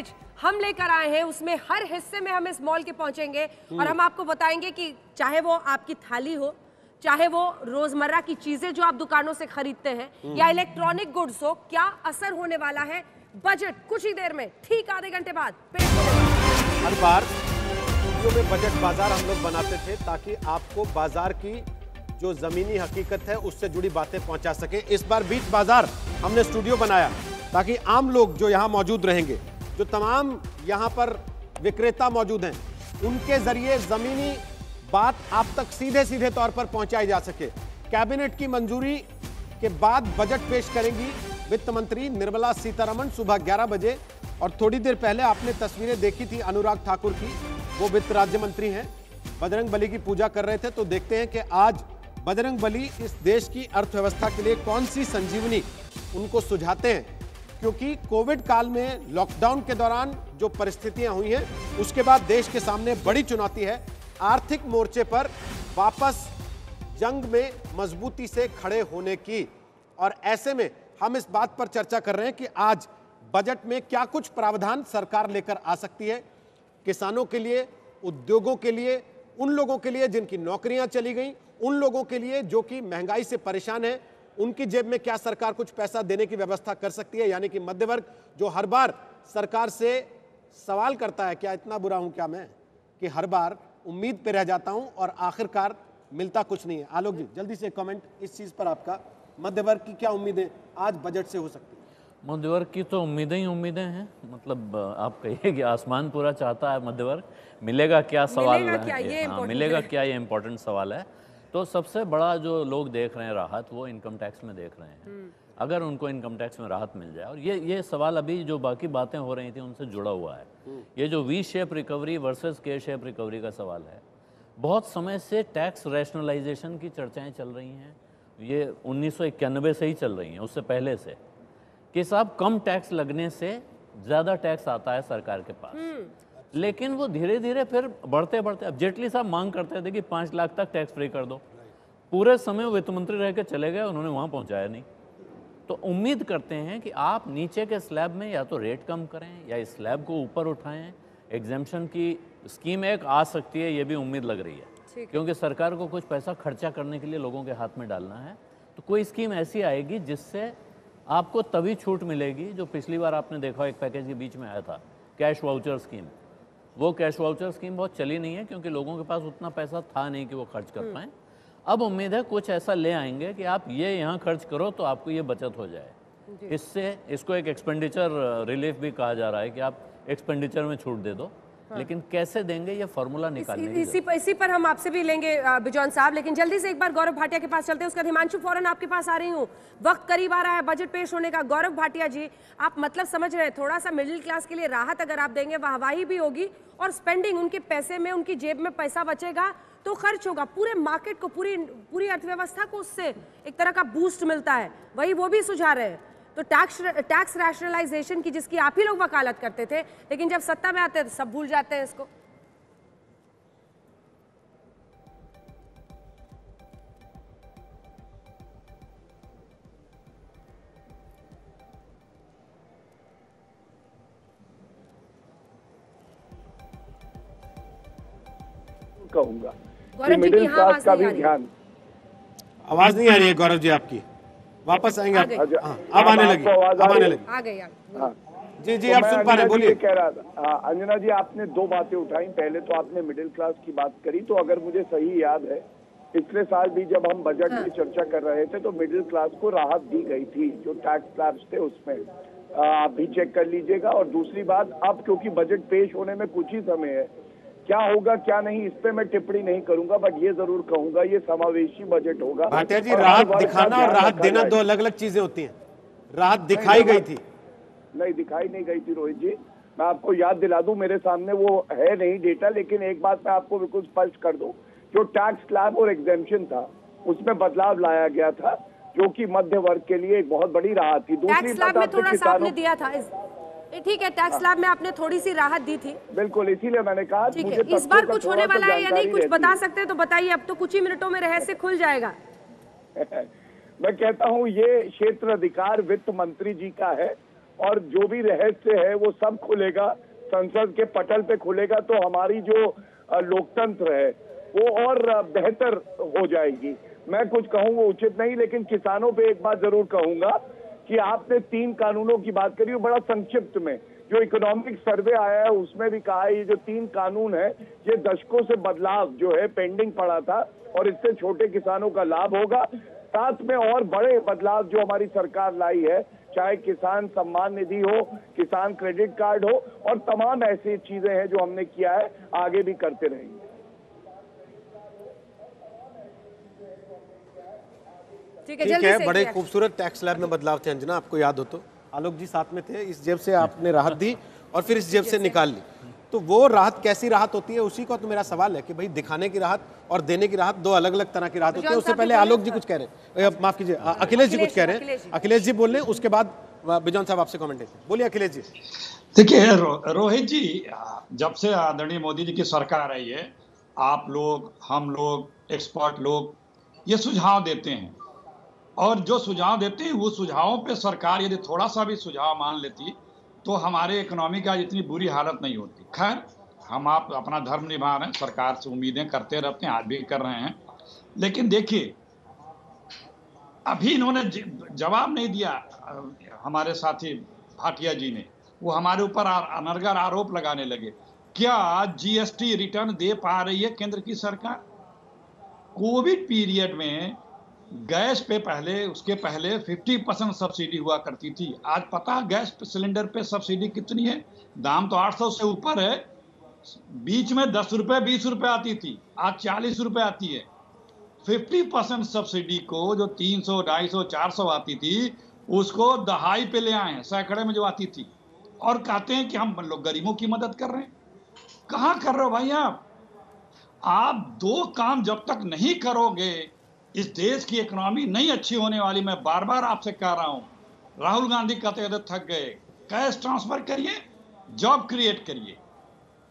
Coverage हम लेकर आए हैं उसमें हर हिस्से में हम इस मॉल के पहुँचेंगे और हम आपको बताएँगे कि चाहे वो आपकी थाली हो चाहे वो रोज़मर्रा की चीज़ें जो आप दुकानों से खरीदते हैं या इलेक्ट्रॉनिक गुड्स हो क्या असर होने वाला है? बजट कुछ ही देर में ठीक आधे घंटे बाद हर बार स्टूडियो में बजट बाज़ार हम लोग बनाते थे ताकि आपको बाज़ार की जो जमीनी हकीकत है उससे जुड़ी बातें पहुँचा सके। इस बार बीच बाज़ार हमने स्टूडियो बनाया ताकि आम लोग जो यहाँ मौजूद रहेंगे जो तमाम यहाँ पर विक्रेता मौजूद हैं, उनके ज़रिए जमीनी बात आप तक सीधे सीधे तौर पर पहुंचाई जा सके। कैबिनेट की मंजूरी के बाद बजट पेश करेंगी वित्त मंत्री निर्मला सीतारमण सुबह 11 बजे और थोड़ी देर पहले आपने तस्वीरें देखी थी अनुराग ठाकुर की, वो वित्त राज्य मंत्री हैं। बजरंग बली की पूजा कर रहे थे तो देखते हैं कि आज बजरंग बली इस देश की अर्थव्यवस्था के लिए कौन सी संजीवनी उनको सुझाते हैं। क्योंकि कोविड काल में लॉकडाउन के दौरान जो परिस्थितियाँ हुई हैं, उसके बाद देश के सामने बड़ी चुनौती है। आर्थिक मोर्चे पर वापस जंग में मजबूती से खड़े होने की। और ऐसे में हम इस बात पर चर्चा कर रहे हैं कि आज बजट में क्या कुछ प्रावधान सरकार लेकर आ सकती है। किसानों के लिए, उद्योगों के लिए, उन लोगों के लिए जिनकी नौकरियाँ चली गई, उन लोगों के लिए जो कि महँगाई से परेशान है उनकी जेब में क्या सरकार कुछ पैसा देने की व्यवस्था कर सकती है? यानी कि मध्य वर्ग जो हर बार सरकार से सवाल करता है क्या इतना बुरा हूँ क्या मैं? कि हर बार उम्मीद पे रह जाता हूँ और आखिरकार मिलता कुछ नहीं है। आलोक जी जल्दी से कमेंट इस चीज़ पर आपका। मध्य वर्ग की क्या उम्मीदें आज बजट से हो सकती है? मध्य वर्ग की तो उम्मीदें ही उम्मीदें हैं। मतलब आप कहिए कि आसमान पूरा चाहता है मध्य वर्ग मिलेगा क्या सवाल? मिलेगा क्या? है ये हाँ, मिलेगा है। क्या? ये इम्पोर्टेंट सवाल है। तो सबसे बड़ा जो लोग देख रहे हैं राहत वो इनकम टैक्स में देख रहे हैं। अगर उनको इनकम टैक्स में राहत मिल जाए और ये ये सवाल अभी जो बाकी बातें हो रही थी उनसे जुड़ा हुआ है। ये जो V shape recovery versus K shape recovery का सवाल है। बहुत समय से टैक्स रैशनलाइजेशन की चर्चाएँ चल रही हैं। ये उन्नीस सौ इक्यानबे से ही चल रही हैं उससे पहले से। कि साहब कम टैक्स लगने से ज़्यादा टैक्स आता है सरकार के पास। लेकिन वो धीरे धीरे फिर बढ़ते बढ़ते अब जेटली साहब मांग करते थे कि पाँच लाख तक टैक्स फ्री कर दो। पूरे समय वित्त मंत्री रह के चले गए उन्होंने वहाँ पहुँचाया नहीं। तो उम्मीद करते हैं कि आप नीचे के स्लैब में या तो रेट कम करें या इस स्लैब को ऊपर उठाएँ। एग्जामेशन की स्कीम एक आ सकती है ये भी उम्मीद लग रही है। क्योंकि सरकार को कुछ पैसा खर्चा करने के लिए लोगों के हाथ में डालना है। तो कोई स्कीम ऐसी आएगी जिससे आपको तभी छूट मिलेगी जो पिछली बार आपने देखा एक पैकेज के बीच में आया था कैश वाउचर स्कीम वो कैश वाउचर स्कीम बहुत चली नहीं है क्योंकि लोगों के पास उतना पैसा था नहीं कि वो खर्च कर पाएँ। अब उम्मीद है कुछ ऐसा ले आएँगे कि आप ये यहाँ खर्च करो तो आपको ये बचत हो जाए। इससे इसको एक एक्सपेंडिचर रिलीफ भी कहा जा रहा है कि आप एक्सपेंडिचर में छूट दे दो। लेकिन कैसे देंगे ये फॉर्मूला निकालने की इसी पर इसी पर हम आपसे भी लेंगे बिजॉन साहब। लेकिन जल्दी से एक बार गौरव भाटिया के पास चलते हैं। उसका हिमांशु फ़ौरन आपके पास आ रही हूँ। वक्त करीब आ रहा है। बजट पेश होने का। गौरव भाटिया जी आप मतलब समझ रहे हैं थोड़ा सा मिडिल क्लास के लिए राहत अगर आप देंगे वाहवाही भी होगी और स्पेंडिंग उनके पैसे में उनकी जेब में पैसा बचेगा तो खर्च होगा। पूरे मार्केट को पूरी पूरी अर्थव्यवस्था को उससे एक तरह का बूस्ट मिलता है। वही वो भी सुझा रहे हैं। तो टैक्स टैक्स रैशनलाइजेशन की जिसकी आप ही लोग वकालत करते थे लेकिन जब सत्ता में आते हैं तो सब भूल जाते हैं इसको। कहूँगा। गौरव जी की मिडिल क्लास का भी ध्यान। आवाज़ नहीं आ रही है गौरव जी आपकी। वापस आएँगे आ आप हाँ, अब आने लगी आ अब आने लगी। आ गई हाँ। जी जी तो आप सुन पा रहे अंजना जी बोलिए। कह रहा था हाँ, अंजना जी आपने दो बातें उठाई। पहले तो आपने मिडिल क्लास की बात करी तो अगर मुझे सही याद है पिछले साल भी जब हम बजट की चर्चा कर रहे थे तो मिडिल क्लास को राहत दी गई थी जो टैक्स स्लैब्स थे उसमें। आप भी चेक कर लीजिएगा। और दूसरी बात अब क्योंकि बजट पेश होने में कुछ ही समय है क्या होगा क्या नहीं इस पे मैं टिप्पणी नहीं करूँगा बट ये ज़रूर कहूँगा ये समावेशी बजट होगा। भाटिया जी राहत दिखाना और राहत देना दो अलग अलग चीज़ें होती हैं। राहत दिखाई गई थी। नहीं दिखाई नहीं गई थी रोहित जी। मैं आपको याद दिला दूँ मेरे सामने वो है नहीं डेटा लेकिन एक बात मैं आपको बिल्कुल स्पष्ट कर दूँ जो टैक्स स्लैब और एग्जेम्पशन था उसमें बदलाव लाया गया था जो कि मध्य वर्ग के लिए एक बहुत बड़ी राहत थी। दूसरी बात में थोड़ा सा आपने दिया था ठीक है टैक्स लाभ में आपने थोड़ी सी राहत दी थी। बिल्कुल इसीलिए मैंने कहा ठीक है इस बार कुछ होने वाला है या नहीं कुछ बता सकते हैं तो बताइए अब तो कुछ ही मिनटों में रहस्य खुल जाएगा। मैं कहता हूँ ये क्षेत्र अधिकार वित्त मंत्री जी का है और जो भी रहस्य है वो सब खुलेगा संसद के पटल पे खुलेगा तो हमारी जो लोकतंत्र है वो और बेहतर हो जाएगी। मैं कुछ कहूँ वो उचित नहीं लेकिन किसानों पे एक बात ज़रूर कहूँगा कि आपने तीन कानूनों की बात करी बड़ा संक्षिप्त में। जो इकोनॉमिक सर्वे आया है, उसमें भी कहा है, ये जो तीन कानून है, ये दशकों से बदलाव जो है, पेंडिंग पड़ा था, और इससे छोटे किसानों का लाभ होगा। साथ में और बड़े बदलाव जो हमारी सरकार लाई है, चाहे किसान सम्मान निधि हो, किसान क्रेडिट कार्ड हो, और तमाम ऐसी चीज़ें हैं जो हमने किया है, आगे भी करते रहेंगे। ठीक है ठीक है बड़े खूबसूरत टैक्स स्लैब में बदलाव थे अंजना आपको याद हो तो। आलोक जी साथ में थे इस जेब से आपने राहत दी और फिर इस जेब से निकाल ली। तो वो राहत कैसी राहत होती है उसी का तो मेरा सवाल है कि भाई दिखाने की राहत और देने की राहत दो अलग अलग तरह की राहत होती है। उससे पहले आलोक जी कुछ कह रहे हैं। माफ़ कीजिए अखिलेश जी कुछ कह रहे हैं। अखिलेश जी। बोल रहे हैं उसके बाद बिजॉन साहब आपसे कमेंट बोलिए अखिलेश जी। देखिए रोहित जी जब से आदरणीय मोदी जी की सरकार आई है आप लोग हम लोग एक्सपर्ट लोग ये सुझाव देते हैं। और जो सुझाव देते हैं वो सुझावों पे सरकार यदि थोड़ा सा भी सुझाव मान लेती तो हमारे इकोनॉमी का इतनी बुरी हालत नहीं होती। खैर, हम आप अपना धर्म निभा रहे हैं, सरकार से उम्मीदें करते रहते हैं, आज भी कर रहे हैं। लेकिन देखिए, अभी इन्होंने जवाब नहीं दिया हमारे साथी भाटिया जी ने। वो हमारे ऊपर अनर्गल आरोप लगाने लगे। क्या जीएसटी रिटर्न दे पा रही है केंद्र की सरकार? कोविड पीरियड में गैस पे पहले उसके पहले 50 परसेंट सब्सिडी हुआ करती थी। आज पता गैस सिलेंडर पे सब्सिडी कितनी है? दाम तो 800 से ऊपर है। बीच में दस रुपए बीस रुपए आती थी। आज चालीस रुपए आती है। 50 परसेंट सब्सिडी को जो 300, 250, 400 आती थी उसको दहाई पे ले आए हैं सैकड़े में जो आती थी। और कहते हैं कि हम लोग गरीबों की मदद कर रहे हैं। कहाँ कर रहे हो भाई आप? आप दो काम जब तक नहीं करोगे इस देश की इकोनॉमी नहीं अच्छी होने वाली, मैं बार बार आपसे कह रहा हूँ। राहुल गांधी कहते कहते थक गए। कैश ट्रांसफ़र करिए, जॉब क्रिएट करिए।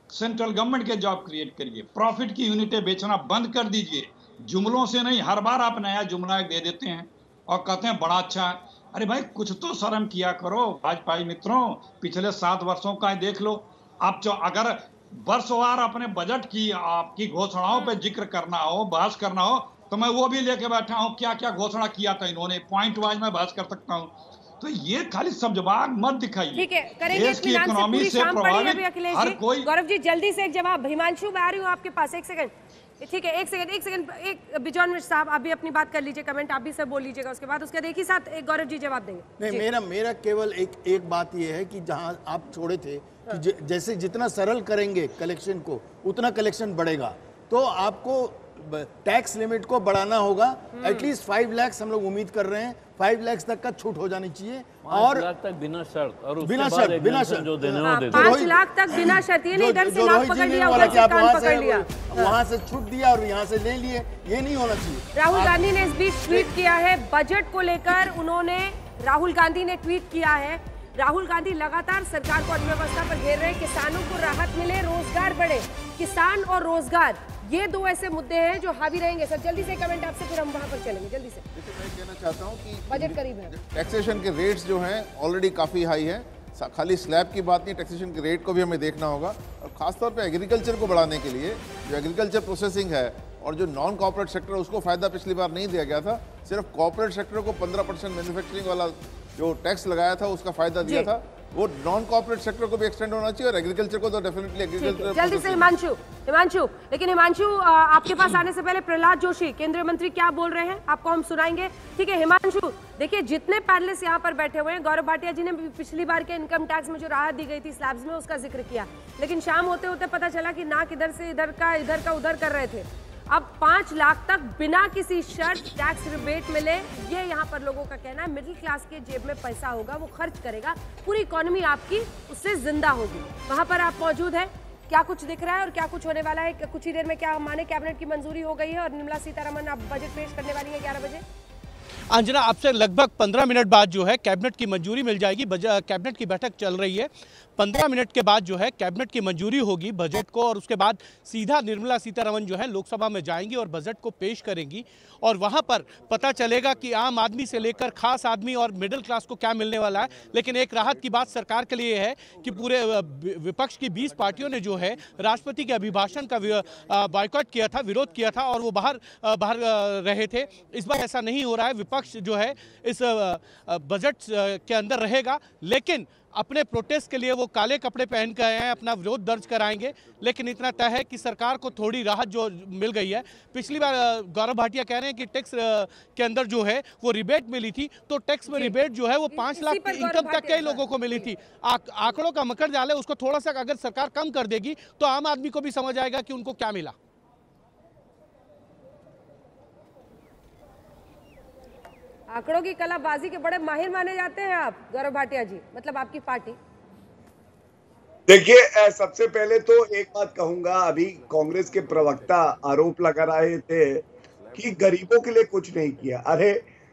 सेंट्रल गवर्नमेंट के जॉब क्रिएट करिए। प्रॉफिट की यूनिटें बेचना बंद कर दीजिए। जुमलों से नहीं, हर बार आप नया जुमला दे देते हैं और कहते हैं, बड़ा अच्छा है। अरे भाई, कुछ तो शर्म किया करो भाजपाई मित्रों, पिछले सात वर्षों का देख लो। आप जो अगर वर्षवार अपने बजट की, आपकी घोषणाओं पर ज़िक्र करना हो, बहस करना हो तो मैं वो भी लेके बैठा हूँ क्या क्या घोषणा किया था इन्होंने पॉइंट वाइज में बहस कर सकता हूँ। तो ये खाली शब्दबाग मत दिखाइए। ठीक है करेंगे देश की से इकोनॉमी से है प्रभावित हर कोई गौरव जी जल्दी से एक जवाब। हिमांशु मैं आ रही हूँ आपके पास एक सेकंड ठीक है एक सेकंड एक सेकंड एक बिजॉन मिश्र साहब आप भी अपनी बात कर लीजिए कमेंट आप भी सब बोल लीजिएगा उसके बाद उसके बाद एक ही साथ एक गौरव जी जवाब देंगे। नहीं मेरा मेरा केवल एक एक बात ये है कि जहाँ आप छोड़े थे कि ज, जैसे जितना सरल करेंगे कलेक्शन को उतना कलेक्शन बढ़ेगा। तो आपको टैक्स लिमिट को बढ़ाना होगा एटलीस्ट फाइव लैक्स हम लोग उम्मीद कर रहे हैं फाइव लैक्स तक का छूट हो जानी चाहिए और लाख तक बिना शर्त और उसके बिना शर्त, बिना शर्त। जो देने हाँ, पाँच लाख तक बिना शर्त ये नहीं इधर से नाक रोहित जी पकड़ ने लिया बोला उधर से आप कान पकड़ लिया। से वहाँ से छूट दिया और यहाँ से ले लिए ये नहीं होना चाहिए। राहुल गांधी ने इस बीच ट्वीट किया है बजट को लेकर उन्होंने राहुल गांधी ने ट्वीट किया है। राहुल गांधी लगातार सरकार को अर्थव्यवस्था पर घेर रहे हैं किसानों को राहत मिले रोज़गार बढ़े। किसान और रोज़गार ये दो ऐसे मुद्दे हैं जो हावी रहेंगे सर। जल्दी से कमेंट आपसे फिर हम वहाँ पर चलेंगे। जल्दी से। मैं कहना चाहता हूँ कि बजट करीब है। टैक्सेशन के रेट्स जो हैं ऑलरेडी काफ़ी हाई है। खाली स्लैब की बात नहीं टैक्सेशन के रेट को भी हमें देखना होगा। और खासतौर पे एग्रीकल्चर को बढ़ाने के लिए जो एग्रीकल्चर प्रोसेसिंग है और जो नॉन कॉर्पोरेट सेक्टर है उसको फ़ायदा पिछली बार नहीं दिया गया था। सिर्फ़ कॉर्पोरेट सेक्टर को 15 परसेंट मैन्युफैक्चरिंग वाला जो टैक्स लगाया था उसका फ़ायदा दिया था। वो नॉन कॉर्पोरेट सेक्टर को भी एक्सटेंड होना चाहिए और एग्रीकल्चर को तो डेफिनेटली एग्रीकल्चर जल्दी से हिमांशु हिमांशु लेकिन हिमांशु आपके पास आने से पहले प्रहलाद जोशी केंद्रीय मंत्री क्या बोल रहे हैं? आपको हम सुनाएँगे। ठीक है हिमांशु देखिए जितने पैनलिस्ट यहाँ पर बैठे हुए हैं गौरव भाटिया जी ने पिछली बार के इनकम टैक्स में जो राहत दी गई थी स्लैब्स में उसका ज़िक्र किया। लेकिन शाम होते होते पता चला कि नाक इधर से इधर का इधर का उधर कर रहे थे। अब पाँच लाख तक बिना किसी शर्त टैक्स रिबेट मिले। ये यहाँ पर लोगों का कहना है, मिडिल क्लास के जेब में पैसा होगा, वो खर्च करेगा, पूरी इकोनॉमी आपकी उससे ज़िंदा होगी। वहाँ पर आप मौजूद हैं, क्या कुछ दिख रहा है और क्या कुछ होने वाला है? कुछ ही देर में क्या माने कैबिनेट की मंजूरी हो गई है और निर्मला सीतारमन अब बजट पेश करने वाली है ग्यारह बजे? अंजना, आपसे लगभग 15 मिनट बाद जो है, कैबिनेट की मंजूरी मिल जाएगी कैबिनेट की बैठक चल रही है। पंद्रह मिनट के बाद जो है कैबिनेट की मंजूरी होगी बजट को और उसके बाद सीधा निर्मला सीतारमन जो है लोकसभा में जाएँगी और बजट को पेश करेंगी। और वहाँ पर पता चलेगा कि आम आदमी से लेकर खास आदमी और मिडिल क्लास को क्या मिलने वाला है। लेकिन एक राहत की बात सरकार के लिए है कि पूरे विपक्ष की 20 पार्टियों ने जो है राष्ट्रपति के अभिभाषण का बाइकआउट किया था, विरोध किया था और वो बाहर बाहर रहे थे। इस बार ऐसा नहीं हो रहा है। विपक्ष जो है इस बजट के अंदर रहेगा। लेकिन अपने प्रोटेस्ट के लिए वो काले कपड़े पहन कर आए हैं अपना विरोध दर्ज कराएँगे। लेकिन इतना तय है कि सरकार को थोड़ी राहत जो मिल गई है। पिछली बार गौरव भाटिया कह रहे हैं कि टैक्स के अंदर जो है वो रिबेट मिली थी। तो टैक्स में रिबेट जो है वो पाँच लाख की इनकम तक कई लोगों को मिली थी। आंकड़ों का मकर जाल है उसको थोड़ा सा अगर सरकार कम कर देगी तो आम आदमी को भी समझ आएगा कि उनको क्या मिला। आंकड़ों की कलाबाजी के बड़े माहिर माने जाते हैं आप, गौरव भाटिया जी मतलब आपकी पार्टी। देखिए सबसे पहले तो एक बात कहूँगा, अभी कांग्रेस के प्रवक्ता आरोप लगा रहे थे कि गरीबों के लिए कुछ नहीं किया। अरे,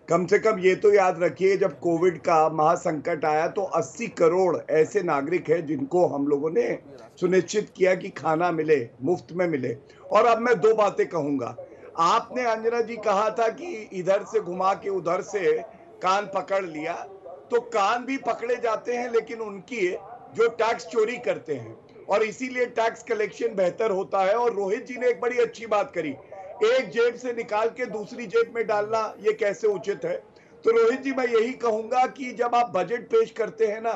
कम से कम ये तो याद रखिए, जब कोविड का महासंकट आया तो 80 करोड़ ऐसे नागरिक हैं जिनको हम लोगों ने सुनिश्चित किया कि खाना मिले, मुफ़्त में मिले। और अब मैं दो बातें कहूँगा। आपने अंजना जी कहा था कि इधर से घुमा के उधर से कान पकड़ लिया। तो कान भी पकड़े जाते हैं, लेकिन उनकी जो टैक्स चोरी करते हैं, और इसीलिए टैक्स कलेक्शन बेहतर होता है। और रोहित जी ने एक बड़ी अच्छी बात करी, एक जेब से निकाल के दूसरी जेब में डालना, ये कैसे उचित है? तो रोहित जी, मैं यही कहूँगा कि जब आप बजट पेश करते हैं ना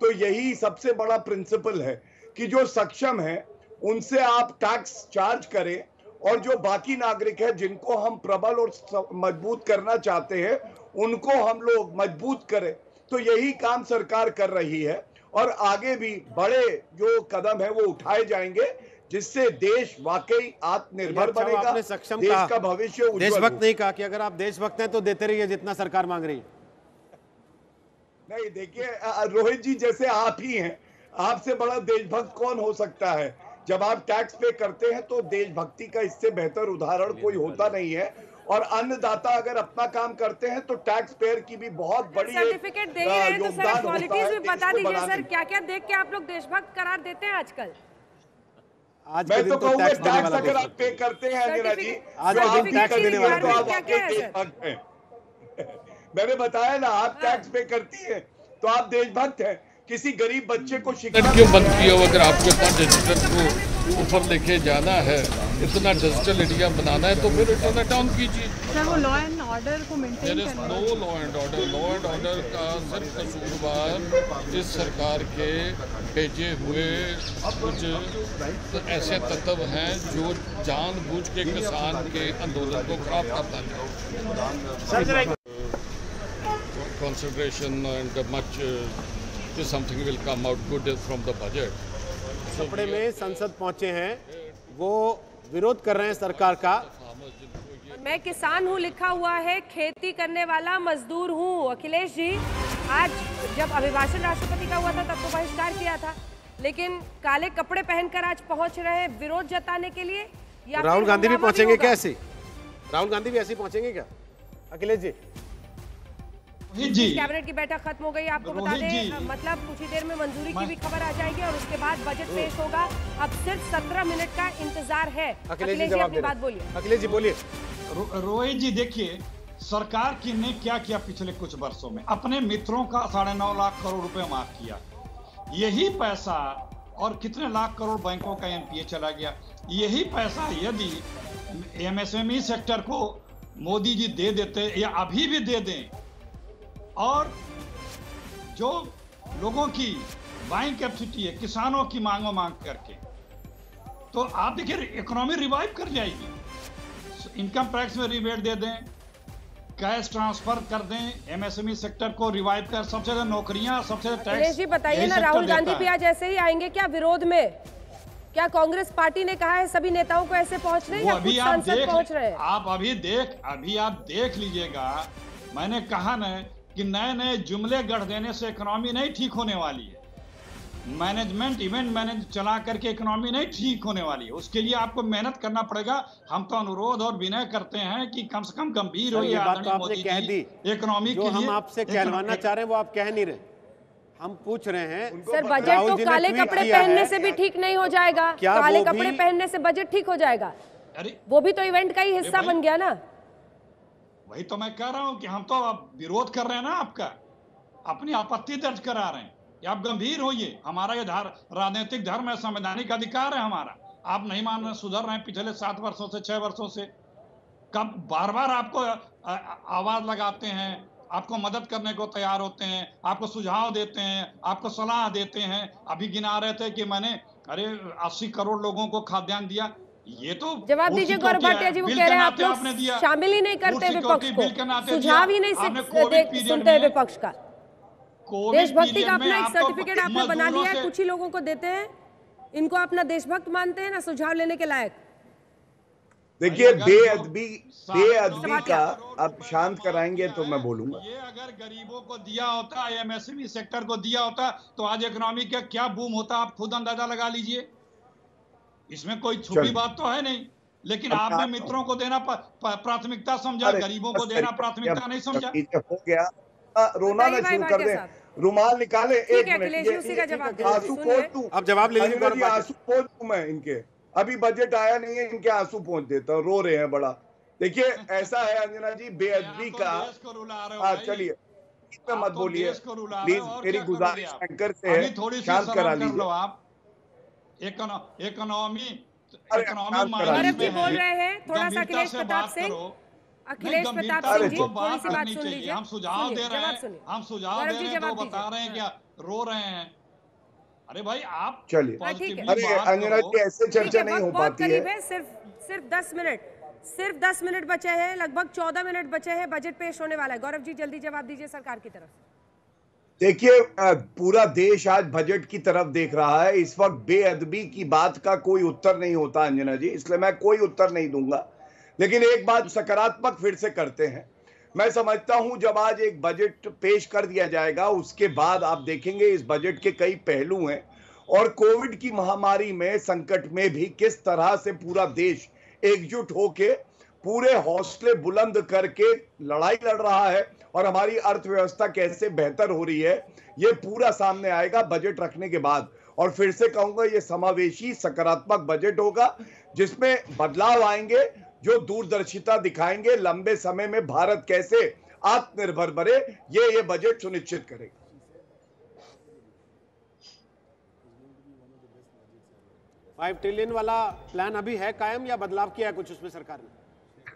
तो यही सबसे बड़ा प्रिंसिपल है कि जो सक्षम है, उनसे आप टैक्स चार्ज करें और जो बाकी नागरिक है जिनको हम प्रबल और मज़बूत करना चाहते हैं उनको हम लोग मज़बूत करें। तो यही काम सरकार कर रही है और आगे भी बड़े जो कदम है वो उठाए जाएँगे जिससे देश वाकई आत्मनिर्भर अच्छा, बनेगा सक्षम देश। का भविष्य देशभक्त नहीं कहा कि अगर आप देशभक्त हैं तो देते रहिए जितना सरकार मांग रही है। नहीं देखिए रोहित जी जैसे आप ही हैं। आपसे बड़ा देशभक्त कौन हो सकता है? जब आप टैक्स पे करते हैं तो देशभक्ति का इससे बेहतर उदाहरण कोई होता नहीं है। और अन्नदाता अगर अपना काम करते हैं तो टैक्स पेयर की भी बहुत बड़ी सर्टिफिकेट दे ही रहे हैं तो सर क्वालिटीज भी बता दीजिए सर क्या क्या देख के आप लोग देशभक्त करार देते हैं आजकल? आज मैं तो तो कहूँगा टैक्स अगर आप पे करते हैं अंजना जी आज टैक्स देने वाला तो आप है, देशभक्त हैं? मैंने बताया ना आप टैक्स पे करती है तो आप देशभक्त हैं। किसी गरीब बच्चे को शिक्षा क्यों बंद किया हो? अगर आपके पास डिजिटल को ऊपर लेके जाना है इतना डिजिटल इंडिया बनाना है तो फिर इंटरनेट ऑन कीजिए। सर वो लॉ एंड ऑर्डर को मेंटेन करना no law and order law and order का सिर्फ़ कसूरवार इस सरकार के भेजे हुए कुछ ऐसे तत्व हैं जो जानबूझ के किसान के आंदोलन को खराब करता है। And much something will come out good from the budget. So कपड़े में संसद पहुँचे हैं वो विरोध कर रहे हैं सरकार का। मैं किसान हूँ लिखा हुआ है खेती करने वाला मजदूर हूँ अखिलेश जी। आज जब अभिभाषण राष्ट्रपति का हुआ था तब तो बहिष्कार किया था। लेकिन काले कपड़े पहनकर आज पहुँच रहे हैं विरोध जताने के लिए। राहुल गांधी भी पहुँचेंगे? क्या ऐसे? राहुल गांधी भी ऐसे पहुँचेंगे क्या? अखिलेश जी। जी कैबिनेट की बैठक खत्म हो गई आपको बता दें मतलब कुछ ही देर में मंजूरी की भी खबर आ जाएगी और उसके बाद बजट पेश होगा। अब सिर्फ़ सत्रह मिनट का इंतज़ार है। अखिलेश जी अपनी बात बोलिए। अखिलेश जी बोलिए। रोहित जी देखिए सरकार की ने क्या किया पिछले कुछ वर्षों में? अपने मित्रों का साढ़े नौ लाख करोड़ रुपए माफ़ किया। यही पैसा और कितने लाख करोड़ बैंकों का एनपीए चला गया। यही पैसा यदि एमएसएमई सेक्टर को मोदी जी दे देते या अभी भी दे दें और जो लोगों की बाइंग कैपेसिटी है किसानों की मांगों मांग करके। तो आप देखिए इकोनॉमी रिवाइव कर जाएगी। इनकम टैक्स में रिबेट दे दें कैश ट्रांसफ़र कर दें एमएसएमई सेक्टर को रिवाइव कर सबसे ज़्यादा नौकरियाँ सबसे ज़्यादा टैक्स जी बताइए ना राहुल गांधी भी आज ऐसे ही आएँगे क्या विरोध में? क्या कांग्रेस पार्टी ने कहा है सभी नेताओं को ऐसे पहुँचने वो या अभी आप देख पहुँच रहे हैं? आप अभी देख अभी आप देख लीजिएगा मैंने कहा ना कि नए नए जुमले गढ़ देने से इकोनॉमी नहीं ठीक होने वाली है। मैनेजमेंट इवेंट मैनेज चला करके इकोनॉमी नहीं ठीक होने वाली है। उसके लिए आपको मेहनत करना पड़ेगा। हम तो अनुरोध और विनय करते हैं कि कम से कम गंभीर हो ये बात तो आपने कह दी। इकोनॉमी जो के हम लिए आपसे कहलवाना चाह रहे हैं वो आप कह नहीं रहे। हम पूछ रहे हैं सर बजट तो काले कपड़े पहनने से भी ठीक नहीं हो जाएगा। काले कपड़े पहनने से बजट ठीक हो जाएगा। अरे। वो भी तो इवेंट का ही हिस्सा बन गया ना। वही तो मैं कह रहा हूँ कि हम तो अब विरोध कर रहे हैं ना आपका। अपनी आपत्ति दर्ज करा रहे हैं। कि आप गंभीर होइए। हमारा ये धार, राजनीतिक धर्म है, संवैधानिक अधिकार है हमारा। आप नहीं मान रहे, सुधर रहे हैं पिछले सात वर्षों से, छह वर्षों से। कब बार बार आपको आवाज़ लगाते हैं, आपको मदद करने को तैयार होते हैं, आपको सुझाव देते हैं, आपको सलाह देते हैं। अभी गिना रहे थे कि मैंने, अरे, अस्सी करोड़ लोगों को खाद्यान्न दिया। ये तो जवाब दीजिए गौरव भाटिया जी वो कह रहे हैं आप लोग शामिल ही नहीं करते विपक्ष के। सुझाव ही नहीं सुनते हैं विपक्ष का। देशभक्ति का अपना एक तो सर्टिफिकेट आपने बना लिया है कुछ ही लोगों को देते हैं। इनको अपना देशभक्त मानते हैं ना सुझाव लेने के लायक। देखिए बेअदबी बेअदबी का अब शांत कराएँगे तो मैं बोलूँगा। ये अगर गरीबों को दिया होता एमएसएमई सेक्टर को दिया होता तो आज इकोनॉमी का क्या बूम होता आप खुद अंदाज़ा लगा लीजिए। इसमें कोई छुपी बात तो है नहीं। लेकिन आपने मित्रों को देना प्राथमिकता समझा गरीबों को देना प्राथमिकता नहीं समझा। हो गया। रोना ना शुरू कर दे। रुमाल निकाले एक मिनट। आँसू अब जवाब ले लीजिए। आँसू दूँ मैं इनके। अभी बजट आया नहीं है इनके आँसू पहुँच देता हूँ, रो रहे हैं बड़ा। देखिए ऐसा है अंजना जी बेअदबी का। हो हाँ चलिए। मत बोलिए। प्लीज़ मेरी गुजारिश? एंकर से है शांत करा लीजिए। आप। इकोनो इकोनॉमी इकोनॉमी जी बोल रहे हैं थोड़ा सा अखिलेश प्रताप सिंह। अखिलेश प्रताप सिंह जी थोड़ी सी बात सुन लीजिए हम सुझाव दे रहे हैं हम सुझाव दे रहे हैं तो बता रहे हैं क्या रो रहे हैं। अरे भाई आप चलिए। हाँ, अरे अंजना जी ऐसे चर्चा नहीं हो पाती है। है सिर्फ़ सिर्फ़ दस मिनट सिर्फ़ दस मिनट बचे हैं लगभग चौदह मिनट बचे हैं बजट पेश होने वाला है। गौरव जी जल्दी जवाब दीजिए सरकार की तरफ़ से। देखिए पूरा देश आज बजट की तरफ़ देख रहा है। इस वक्त बेअदबी की बात का कोई उत्तर नहीं होता, अंजना जी, इसलिए मैं कोई उत्तर नहीं दूँगा। लेकिन एक बात सकारात्मक फिर से करते हैं। मैं समझता हूँ, जब आज एक बजट पेश कर दिया जाएगा, उसके बाद आप देखेंगे इस बजट के कई पहलू हैं। और कोविड की महामारी में, संकट में भी किस तरह से पूरा देश एकजुट होके पूरे हौसले बुलंद करके लड़ाई लड़ रहा है और हमारी अर्थव्यवस्था कैसे बेहतर हो रही है ये पूरा सामने आएगा बजट रखने के बाद। और फिर से कहूँगा ये समावेशी सकारात्मक बजट होगा जिसमें बदलाव आएँगे जो दूरदर्शिता दिखाएँगे लंबे समय में भारत कैसे आत्मनिर्भर बने ये ये बजट सुनिश्चित करेगा। फाइव ट्रिलियन वाला प्लान अभी है कायम या बदलाव किया है कुछ उसमें सरकार ने?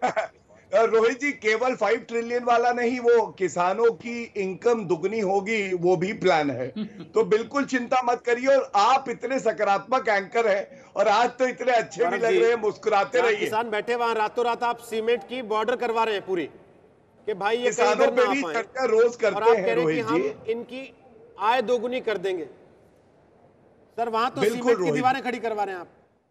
रोहित जी केवल फाइव ट्रिलियन वाला नहीं वो किसानों की इनकम दुगनी होगी वो भी प्लान है। तो बिल्कुल चिंता मत करिए और आप इतने सकारात्मक एंकर हैं और आज तो इतने अच्छे भी लग रहे हैं मुस्कुराते रहिए। किसान बैठे वहाँ रातों रात आप सीमेंट की बॉर्डर करवा रहे हैं पूरी कि भाई ये किसानों पे भी चर्चा रोज और करते हैं रहे हैं रोहित जी। इनकी आय दोगुनी कर देंगे। सर वहाँ तो बिल्कुल, सीमेंट की दीवारें खड़ी करवा रहे हैं आप।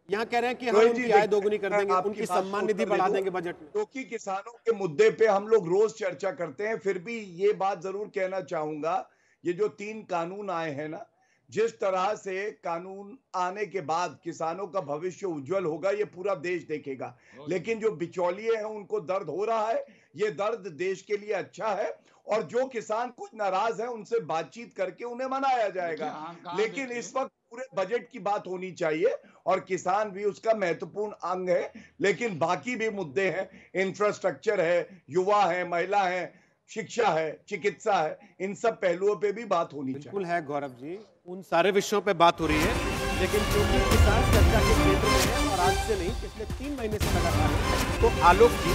यहाँ कह रहे हैं कि हम उनकी आय दोगुनी कर देंगे उनकी सम्मान निधि बढ़ा देंगे बजट में। क्योंकि किसानों के मुद्दे पे हम लोग रोज चर्चा करते हैं फिर भी ये बात ज़रूर कहना चाहूँगा ये जो तीन कानून आए हैं ना जिस तरह से कानून आने के बाद किसानों का भविष्य उज्जवल होगा ये पूरा देश देखेगा। लेकिन जो बिचौलिए हैं उनको दर्द हो रहा है ये दर्द देश के लिए अच्छा है और जो किसान कुछ नाराज़ हैं उनसे बातचीत करके उन्हें मनाया जाएगा। हाँ, लेकिन इस वक्त पूरे बजट की बात होनी चाहिए और किसान भी उसका महत्वपूर्ण अंग है, लेकिन बाकी भी मुद्दे हैं। इंफ्रास्ट्रक्चर है, युवा है, महिला है, शिक्षा है, चिकित्सा है, इन सब पहलुओं पे भी बात होनी चाहिए। बिल्कुल है गौरव जी, उन सारे विषयों पे बात हो रही है, लेकिन क्योंकि किसान चर्चा के केंद्र में है और आज से नहीं, पिछले तीन महीने से लगातार है तो आलोक जी,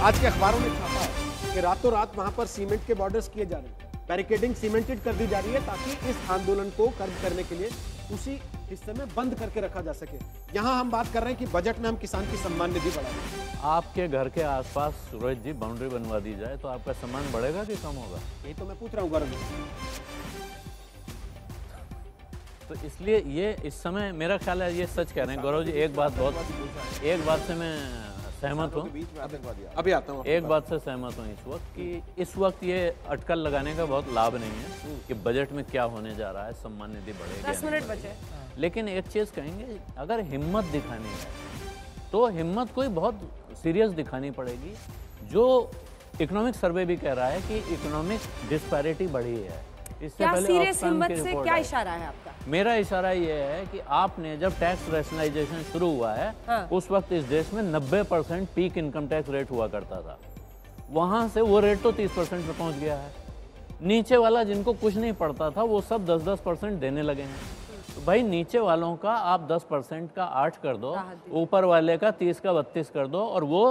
आज के अखबारों में छापा है कि रातों रात वहाँ पर सीमेंट के बॉर्डर्स किए जा रहे हैं। बैरिकेडिंग सीमेंटेड कर दी जा रही है ताकि इस आंदोलन को कर्म करने के लिए उसी हिस्से में बंद करके रखा जा सके। यहाँ हम बात कर रहे हैं कि बजट में हम किसान की सम्मान निधि बढ़ा आपके घर के आसपास रोहित जी बाउंड्री बनवा दी जाए तो आपका सम्मान बढ़ेगा कि कम होगा? ये तो मैं पूछ रहा हूँ गौरव जी तो इसलिए ये इस समय मेरा ख्याल है ये सच कह रहे हैं। गौरव जी एक बात बहुत एक बात से मैं सहमत हूँ। अभी आता हूँ एक बात से सहमत हूँ इस वक्त कि इस वक्त ये अटकल लगाने का बहुत लाभ नहीं है कि बजट में क्या होने जा रहा है सम्मान निधि बढ़ेगी दस मिनट बचे। लेकिन एक चीज़ कहेंगे अगर हिम्मत दिखानी है तो हिम्मत कोई बहुत सीरियस दिखानी पड़ेगी। जो इकोनॉमिक सर्वे भी कह रहा है कि इकोनॉमिक डिस्पैरिटी बढ़ी है क्या सीरियस हिम्मत से क्या इशारा है आपका? मेरा इशारा ये है कि आपने जब टैक्स रैशनलाइजेशन शुरू हुआ है हाँ। उस वक्त इस देश में 90 percent peak income tax rate हुआ करता था। वहाँ से वो रेट तो 30 परसेंट पे पहुँच गया है। नीचे वाला जिनको कुछ नहीं पड़ता था वो सब 10-10 परसेंट देने लगे हैं। तो भाई नीचे वालों का आप 10 परसेंट का आठ कर दो ऊपर वाले का 30 का 32 कर दो और वो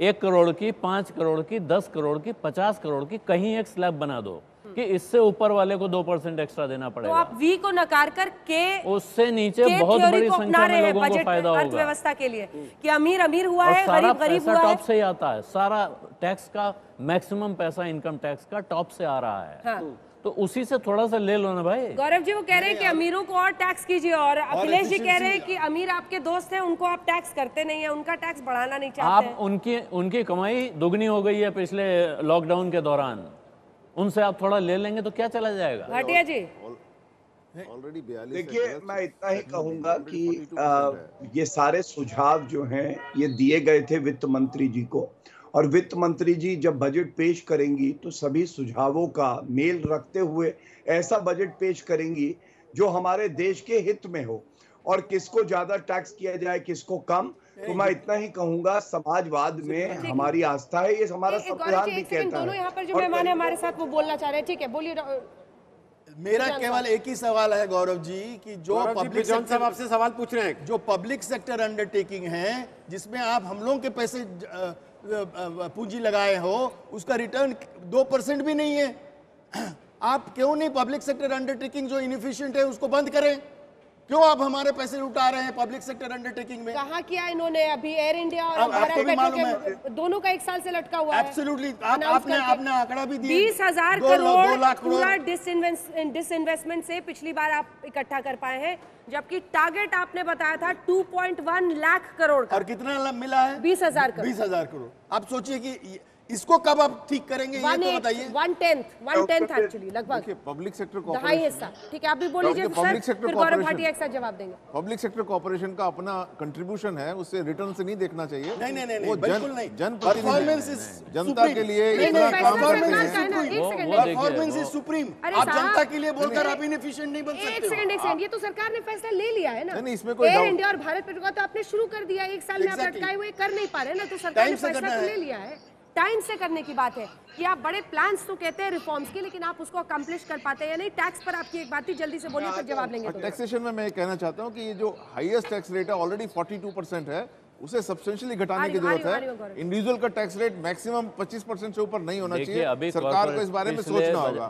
एक करोड़ की पाँच करोड़ की दस करोड़ की पचास करोड़ की कहीं एक स्लैब बना दो। कि इससे ऊपर वाले को दो परसेंट एक्स्ट्रा देना पड़ेगा तो पड़ेगा। आप वी को नकार कर के उससे नीचे के बहुत बड़ी संख्या में लोगों को फ़ायदा होगा। अर्थव्यवस्था के लिए कि अमीर अमीर हुआ है गरीब गरीब हुआ है। टॉप से ही आता है। सारा टैक्स का मैक्सिमम पैसा इनकम टैक्स का टॉप से आ रहा है। हाँ। तो उसी से थोड़ा सा ले लो ना भाई। गौरव जी वो कह रहे हैं कि अमीरों को और टैक्स कीजिए और अखिलेश जी कह रहे हैं कि अमीर आपके दोस्त हैं उनको आप टैक्स करते नहीं है उनका टैक्स बढ़ाना नहीं चाहते आप उनकी उनकी कमाई दुगनी हो गई है पिछले लॉकडाउन के दौरान। उनसे आप थोड़ा ले लेंगे तो क्या चला जाएगा? भाटिया जी। ऑलरेडी बयालीस देखिए मैं इतना ही कहूँगा कि आ, ये सारे सुझाव जो हैं ये दिए गए थे वित्त मंत्री जी को। और वित्त मंत्री जी जब बजट पेश करेंगी तो सभी सुझावों का मेल रखते हुए ऐसा बजट पेश करेंगी जो हमारे देश के हित में हो। और किसको ज़्यादा टैक्स किया जाए किसको कम तो मैं इतना ही कहूँगा समाजवाद में हमारी आस्था है ये हमारा संविधान जी भी कहता दोनों यहाँ पर है जो मेहमान है हमारे साथ वो बोलना चाह रहे हैं। ठीक है बोलिए मेरा केवल एक ही सवाल है गौरव जी कि जो पब्लिक साहब आपसे सवाल पूछ रहे हैं। जो पब्लिक सेक्टर अंडरटेकिंग है जिसमें आप हम लोगों के पैसे पूंजी लगाए हो उसका रिटर्न दो परसेंट भी नहीं है। आप क्यों नहीं पब्लिक सेक्टर अंडरटेकिंग जो इनफिशियंट है उसको बंद करें? क्यों आप हमारे पैसे लुटा रहे हैं पब्लिक सेक्टर अंडरटेकिंग में कहा किया इन्होंने अभी एयर इंडिया और भारत आपको भी मालूम पेट्रोकेम दोनों का एक साल से लटका हुआ है. आप- आपने- आपने आंकड़ा भी दिए। बीस हज़ार करोड़। पूरा डिसइन्वेस्टमेंट से पिछली बार आप इकट्ठा कर पाए हैं जबकि टारगेट आपने बताया था 2.1 लाख करोड़ का और कितना मिला है बीस हज़ार करोड़ बीस हज़ार करोड़ आप सोचिए कि इसको कब आप ठीक करेंगे ये तो बताइए। One tenth one tenth actually लगभग। पब्लिक सेक्टर हिस्सा ठीक है आप भी बोल लीजिए sector फिर गौरव भाटिया एक साथ जवाब देंगे। पब्लिक सेक्टर कॉर्पोरेशन का अपना कंट्रीब्यूशन है उससे रिटर्न से नहीं देखना चाहिए। नहीं नहीं नहीं बिल्कुल जन नहीं। जन परफॉर्मेंस इज़ जनता के लिए एक एक- परफॉर्मेंस इज़ सुप्रीम आप जनता के लिए बोलकर आप इनएफिशिएंट नहीं बन एक सकते सेकंड एक सेकंड ये तो सरकार ने फैसला ले लिया है ना। नहीं, इसमें कोई एयर इंडिया और भारत पेट्रोल का तो आपने शुरू कर दिया एक साल में आप. लटकाए हुए कर नहीं पा रहे ना तो सरकार ने फैसला तो। ले लिया है। टाइम से करने की बात है। कि आप बड़े प्लान्स तो कहते हैं रिफॉर्म्स के लेकिन आप उसको अकम्पलिश कर पाते हैं। या नहीं टैक्स पर आपकी एक बात थी जल्दी से बोलिए फिर जवाब लेंगे तो। टैक्सेशन में मैं कहना चाहता हूँ कि ये जो हाइएस्ट टैक्स रेट है ऑलरेडी 42 परसेंट है। उसे सब्सटेंशियली घटाने की ज़रूरत हूँ, हूँ, है। इंडिविजुअल का टैक्स रेट मैक्सिमम 25 परसेंट से ऊपर नहीं होना चाहिए। अभी सरकार को इस बारे में सोचना होगा।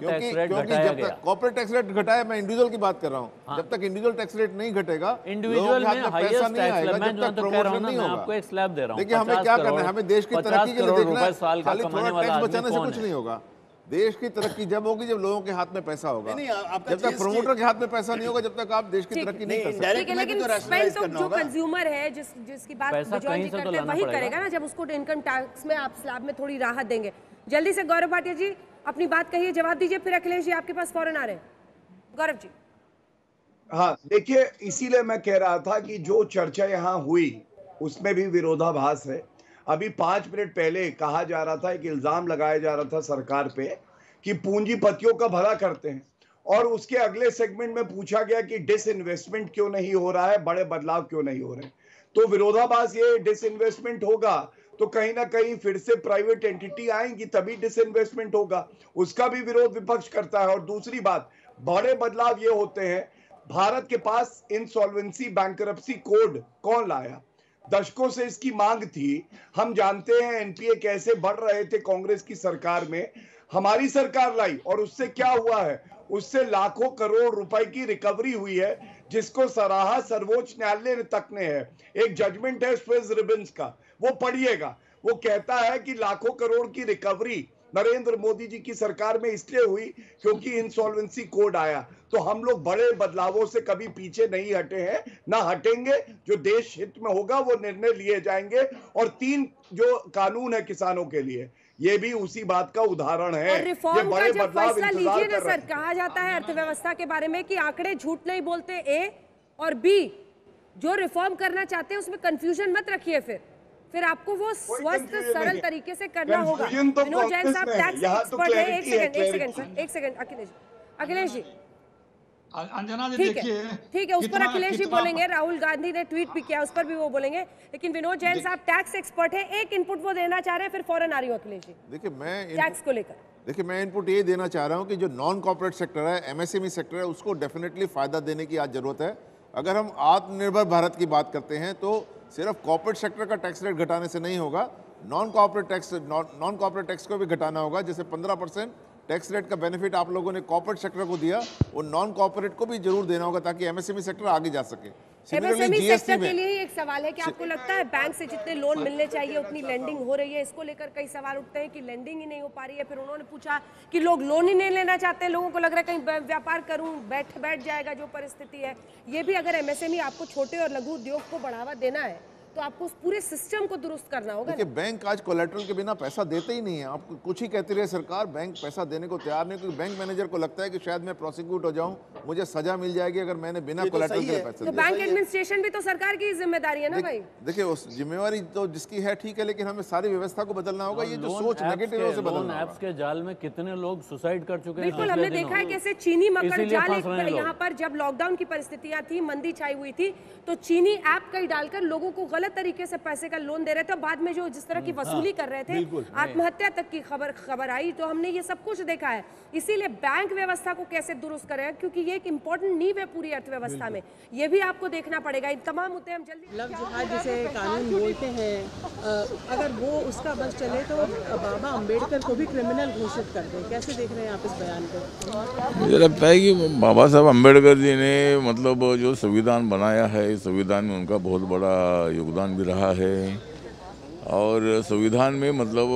tax क्योंकि- क्योंकि घटाया जब गया। तक कॉर्पोरेट टैक्स रेट घटाया मैं इंडिविजुअल की बात कर रहा हूँ। जब तक इंडिविजुअल टैक्स रेट नहीं घटेगा इंडिविजुअल में पैसा नहीं आएगा जब तक हूँ प्रमोशन नहीं होगा। आपको एक स्लैब दे रहा हूँ। देखिए हमें क्या करना है? हमें देश की तरक्की के लिए देखना है। खाली थोड़ा टैक्स बचाने से कुछ नहीं होगा। देश की तरक्की जब होगी जब लोगों के हाथ में पैसा होगा। नहीं, नहीं, जब तक प्रमोटर के हाथ में पैसा नहीं होगा जब तक आप देश की तरक्की नहीं कर सकते। लेकिन तो स्पेंड तो जो कंज्यूमर है जिस जिसकी बात तो करते हैं वही करेगा ना जब उसको इनकम टैक्स में आप स्लैब में थोड़ी राहत देंगे। जल्दी से गौरव भाटिया जी अपनी बात कहिए जवाब दीजिए फिर अखिलेश जी आपके पास फ़ौरन आ रहे हैं। गौरव जी। हाँ देखिए इसीलिए मैं कह रहा था कि जो चर्चा यहाँ हुई उसमें भी विरोधाभास है। अभी पाँच मिनट पहले कहा जा रहा था, एक इल्ज़ाम लगाया जा रहा था सरकार पे कि पूंजीपतियों का भला करते हैं। और उसके अगले सेगमेंट में पूछा गया कि डिसइन्वेस्टमेंट क्यों नहीं हो रहा है, बड़े बदलाव क्यों नहीं हो रहे तो विरोधाभास ये डिसइन्वेस्टमेंट होगा तो कहीं ना कहीं फिर से प्राइवेट एंटिटी आएँगी, तभी डिसइन्वेस्टमेंट होगा। उसका भी विरोध विपक्ष करता है। और दूसरी बात, बड़े बदलाव ये होते हैं, भारत के पास इंसॉल्वेंसी बैंकरप्सी कोड कौन लाया? दशकों से इसकी मांग थी। हम जानते हैं एनपीए कैसे बढ़ रहे थे कांग्रेस की सरकार में। हमारी सरकार लाई और उससे क्या हुआ है? उससे लाखों करोड़ रुपए की रिकवरी हुई है, जिसको सराहा सर्वोच्च न्यायालय तक ने है। एक जजमेंट है स्विस रिबिन का। वो पढ़िएगा। वो कहता है कि लाखों करोड़ की रिकवरी नरेंद्र मोदी जी की सरकार में इसलिए हुई क्योंकि इंसॉल्वेंसी कोड आया। तो हम लोग बड़े बदलावों से कभी पीछे नहीं हटे हैं। ना हटेंगे जो देश हित में होगा वो निर्णय लिए जाएँगे। और तीन जो कानून है किसानों के लिए ये भी उसी बात का उदाहरण है। और रिफॉर्म का जब फैसला लीजिए ना सर कहा जाता है अर्थव्यवस्था के बारे में कि आंकड़े झूठ नहीं बोलते ए और बी। जो रिफॉर्म करना चाहते हैं उसमें कंफ्यूजन मत रखिए फिर। फिर आपको वो स्वस्थ सरल तरीके से करना होगा। तो विनोद जैन साहब टैक्स तो एक्सपर्ट है। एक सेकंड एक सेकंड सर एक सेकंड अखिलेश अखिलेश जी। अंजना जी ठीक है। ठीक है उस पर अखिलेश जी बोलेंगे राहुल गांधी ने ट्वीट भी किया उस पर भी वो बोलेंगे। लेकिन विनोद जैन साहब टैक्स एक्सपर्ट है एक इनपुट वो देना चाह रहे हैं फिर फ़ौरन आ रही हूँ अखिलेश जी। देखिए मैं टैक्स को लेकर। देखिए मैं इनपुट ये देना चाह रहा हूँ कि जो नॉन कॉर्पोरेट सेक्टर है एमएसएमई सेक्टर है उसको डेफिनेटली फ़ायदा देने की आज ज़रूरत है। अगर हम आत्मनिर्भर भारत की बात करते हैं तो सिर्फ़ कॉर्पोरेट सेक्टर का टैक्स रेट घटाने से नहीं होगा non corporate tax non corporate tax को भी घटाना होगा, जैसे 15 परसेंट टैक्स रेट का बेनिफिट आप लोगों ने कॉर्पोरेट सेक्टर को दिया वो नॉन कॉर्पोरेट को भी ज़रूर देना होगा ताकि एमएसएमई सेक्टर आगे जा सके। Similarly, सेक्टर के लिए एक सवाल है कि आपको लगता है बैंक से जितने लोन मिलने चाहिए उतनी लेंडिंग हो रही है? इसको लेकर कई सवाल उठते हैं कि लेंडिंग ही नहीं हो पा रही है। फिर उन्होंने पूछा कि लोग लोन ही नहीं लेना चाहते। लोगों को लग रहा है कहीं व्यापार करूँ बैठ बैठ जाएगा जो परिस्थिति है। ये भी अगर एमएसएमई आपको छोटे और लघु उद्योग को बढ़ावा देना है तो आपको उस पूरे सिस्टम को दुरुस्त करना होगा देखिए बैंक आज कोलेट्रल के बिना पैसा देते ही नहीं है। आप कुछ ही कहती रहे सरकार बैंक पैसा देने को तैयार नहीं क्योंकि बैंक मैनेजर को लगता है कि शायद मैं प्रोसिक्यूट हो जाऊँ मुझे सजा मिल जाएगी अगर मैंने बिना तो कोलेट्रल के लिए पैसे तो बैंक एडमिनिस्ट्रेशन भी तो सरकार की ज़िम्मेदारी है ना भाई। देखिए उस जिम्मेवारी तो जिसकी है ठीक है लेकिन हमें सारी व्यवस्था को बदलना होगा ये जो सोच नेगेटिव है उसे बदलना होगा। के जाल में कितने लोग सुसाइड कर चुके हैं बिल्कुल हमने देखा है। कैसे चीनी मकर जाल। यहाँ पर जब लॉकडाउन की परिस्थितियाँ थी मंदी छाई हुई थी तो चीनी ऐप कई डालकर लोगों को गलत तरीके से पैसे का लोन दे रहे थे और बाद में जो जिस तरह की वसूली कर रहे थे आत्महत्या तक की खबर खबर आई तो हमने ये सब कुछ देखा है। इसीलिए बैंक व्यवस्था को कैसे दुरुस्त करें क्योंकि ये एक इम्पोर्टेंट नींव है पूरी अर्थव्यवस्था में। ये भी आपको देखना पड़ेगा। इन तमाम मुद्दे हम जल्दी लव जिहाद जिसे कानून बोलते हैं अगर वो उसका बस चले तो बाबा अंबेडकर को भी क्रिमिनल घोषित कर दें। कैसे देख रहे हैं आप इस बयान को? मुझे लगता है कि बाबा साहब अंबेडकर जी ने मतलब जो संविधान बनाया है इस संविधान में उनका बहुत बड़ा योगदान भी रहा है। और संविधान में मतलब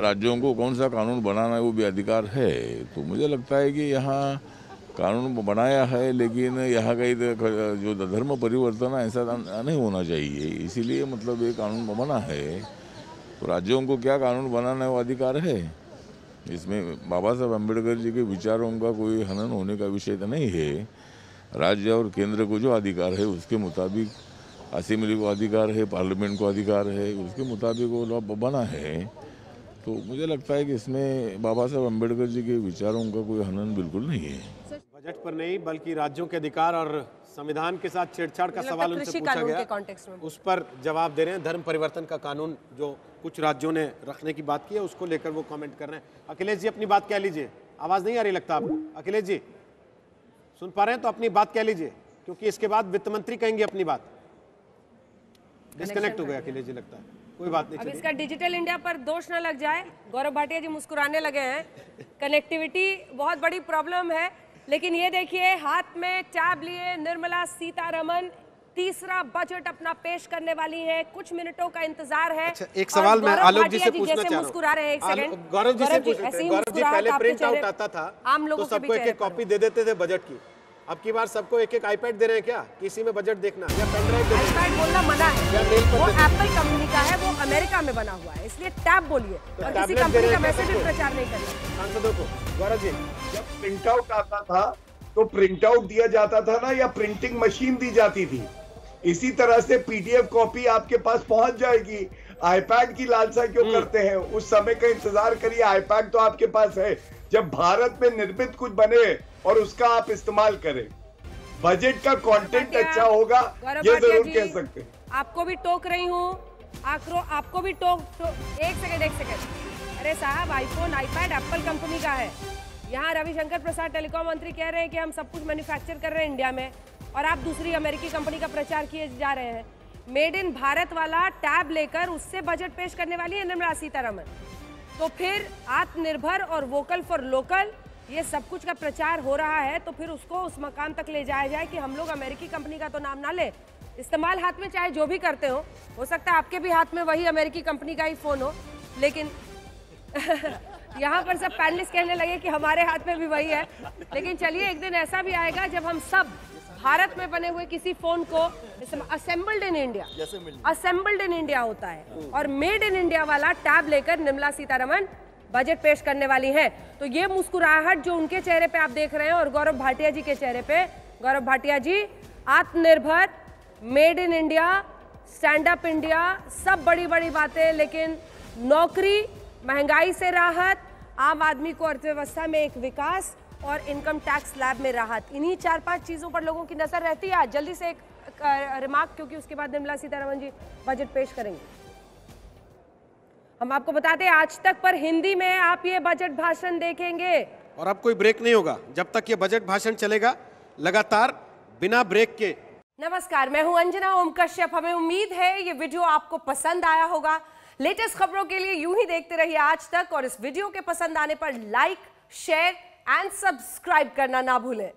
राज्यों को कौन सा कानून बनाना है वो भी अधिकार है। तो मुझे लगता है कि यहाँ कानून बनाया है, लेकिन यहाँ का जो धर्म परिवर्तन है, ऐसा नहीं होना चाहिए। इसीलिए मतलब ये कानून बना है। तो राज्यों को क्या कानून बनाना है वो अधिकार है? इसमें बाबा साहब अंबेडकर जी के विचारों का कोई हनन होने का विषय तो नहीं है। राज्य और केंद्र को जो अधिकार है उसके मुताबिक असेंबली को अधिकार है पार्लियामेंट को अधिकार है उसके मुताबिक वो लॉ बना है। तो मुझे लगता है कि इसमें बाबा साहब अंबेडकर जी के विचारों का कोई हनन बिल्कुल नहीं है। बजट पर नहीं बल्कि राज्यों के अधिकार और संविधान के साथ छेड़छाड़ का सवाल उनसे पूछा गया। के में। उस पर जवाब दे रहे हैं। धर्म परिवर्तन का कानून जो कुछ राज्यों ने रखने की बात की है उसको लेकर वो कमेंट कर रहे हैं। अखिलेश जी अपनी बात कह लीजिए। आवाज़ नहीं आ रही लगता आपको? अखिलेश जी सुन पा रहे हैं तो अपनी बात कह लीजिए क्योंकि इसके बाद वित्त मंत्री कहेंगे अपनी बात। डिस्कनेक्ट हो गया अखिलेश जी लगता है। कोई बात नहीं अब इसका डिजिटल इंडिया पर दोष न लग जाए। गौरव भाटिया जी मुस्कुराने लगे हैं। कनेक्टिविटी बहुत बड़ी प्रॉब्लम है। लेकिन ये देखिए हाथ में टैब लिए निर्मला सीतारमन। तीसरा बजट अपना पेश करने वाली है। कुछ मिनटों का इंतज़ार है। अच्छा एक सवाल मैं गौरव आलोक जी से पूछना जैसे चाह मुस्कुरा रहे एक सेकंड गौरव जी से पूछ रहे गौरव जी पहले प्रिंट आउट आता था आम लोगों तो सबको एक कॉपी दे देते थे बजट की। अब की बार सबको एक एक आईपैड दे रहे हैं क्या? किसी में बजट देखना। या पेन ड्राइव दे देना iPad बोलना मना है। या मेल पर वो एप्पल कंपनी का है वो अमेरिका में बना हुआ है। इसलिए टैब बोलिए। और किसी कंपनी का भी प्रचार नहीं करिए सांसदों को। गौरव जी। जब प्रिंट आउट आता था तो प्रिंट आउट दिया जाता था ना या प्रिंटिंग मशीन दी जाती थी। इसी तरह से पीडीएफ कॉपी आपके पास पहुँच जाएगी। आईपैड की लालसा क्यों करते हैं? उस समय का इंतज़ार करिए आईपैड तो आपके पास है। जब भारत में निर्मित कुछ बने और उसका आप इस्तेमाल करें। बजट का कंटेंट अच्छा होगा ये ज़रूर कह सकते हैं। आपको भी टोक रही हूँ आक्रो आपको भी टोक टो, एक सेकंड एक सेकंड अरे साहब आईफोन आईपैड एप्पल कंपनी का है। यहाँ रविशंकर प्रसाद टेलीकॉम मंत्री कह रहे हैं कि हम सब कुछ मैन्युफैक्चर कर रहे हैं इंडिया में और आप दूसरी अमेरिकी कंपनी का प्रचार किए जा रहे हैं। मेड इन भारत वाला टैब लेकर उससे बजट पेश करने वाली है निर्मला सीतारमन। तो फिर आत्मनिर्भर और वोकल फॉर लोकल, ये सब कुछ का प्रचार हो रहा है तो फिर उसको उस मकाम तक ले जाया जाए कि हम लोग अमेरिकी कंपनी का तो नाम ना ले। इस्तेमाल हाथ में चाहे जो भी करते हो हो सकता है आपके भी हाथ में वही अमेरिकी कंपनी का ही फ़ोन हो, लेकिन यहाँ पर सब पैनलिस्ट कहने लगे कि हमारे हाथ में भी वही है। लेकिन चलिए, एक दिन ऐसा भी आएगा जब हम सब भारत में बने हुए किसी फ़ोन को assembled in India assembled in India होता है। और मेड इन इंडिया वाला टैब लेकर निर्मला सीतारमन बजट पेश करने वाली हैं। तो ये मुस्कुराहट जो उनके चेहरे पे आप देख रहे हैं और गौरव भाटिया जी के चेहरे पे गौरव भाटिया जी आत्मनिर्भर made in India stand up India सब बड़ी बड़ी बातें लेकिन नौकरी महँगाई से राहत आम आदमी को अर्थव्यवस्था में एक विकास और इनकम टैक्स स्लैब में राहत। इन्हीं चार पाँच चीज़ों पर लोगों की नज़र रहती है। आज जल्दी से एक रिमार्क क्योंकि उसके बाद निर्मला सीतारमन जी बजट पेश करेंगे। हम आपको बताते हैं आज तक पर हिंदी में आप ये बजट भाषण देखेंगे। और अब कोई ब्रेक नहीं होगा। जब तक ये बजट भाषण चलेगा लगातार बिना ब्रेक के। नमस्कार मैं हूँ अंजना ओम कश्यप हमें उम्मीद है ये वीडियो आपको पसंद आया होगा। लेटेस्ट खबरों के लिए यूँ ही देखते रहिए आज तक और इस वीडियो के पसंद आने पर लाइक शेयर एंड सब्सक्राइब करना ना भूलें।